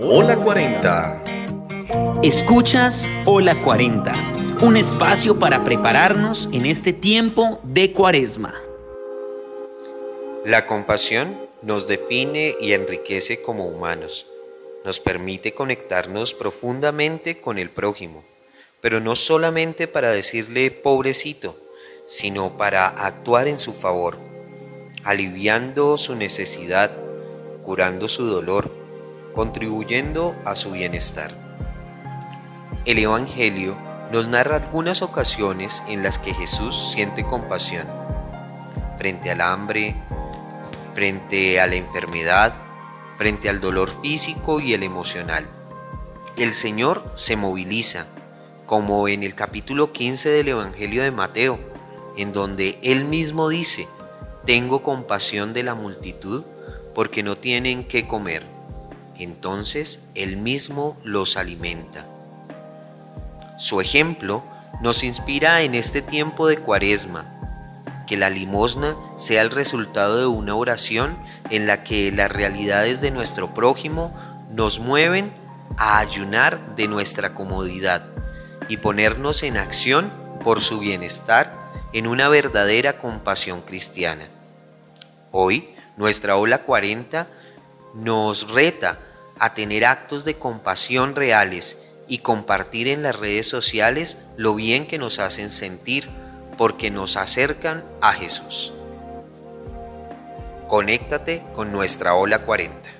Hola 40. Escuchas Hola 40, un espacio para prepararnos en este tiempo de cuaresma. La compasión nos define y enriquece como humanos. Nos permite conectarnos profundamente con el prójimo, pero no solamente para decirle pobrecito, sino para actuar en su favor, aliviando su necesidad, curando su dolor, contribuyendo a su bienestar. El Evangelio nos narra algunas ocasiones en las que Jesús siente compasión, frente al hambre, frente a la enfermedad, frente al dolor físico y el emocional. El Señor se moviliza, como en el capítulo 15 del Evangelio de Mateo, en donde Él mismo dice, tengo compasión de la multitud porque no tienen qué comer. Entonces Él mismo los alimenta. Su ejemplo nos inspira en este tiempo de cuaresma, que la limosna sea el resultado de una oración en la que las realidades de nuestro prójimo nos mueven a ayunar de nuestra comodidad y ponernos en acción por su bienestar en una verdadera compasión cristiana. Hoy, nuestra ola 40 nos reta a tener actos de compasión reales y compartir en las redes sociales lo bien que nos hacen sentir porque nos acercan a Jesús. Conéctate con nuestra ola 40.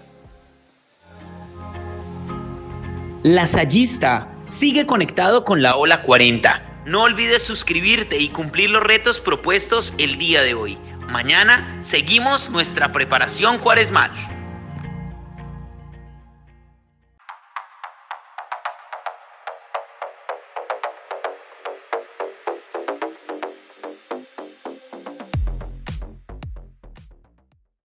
Lasallista, sigue conectado con la ola 40. No olvides suscribirte y cumplir los retos propuestos el día de hoy. Mañana seguimos nuestra preparación cuaresmal.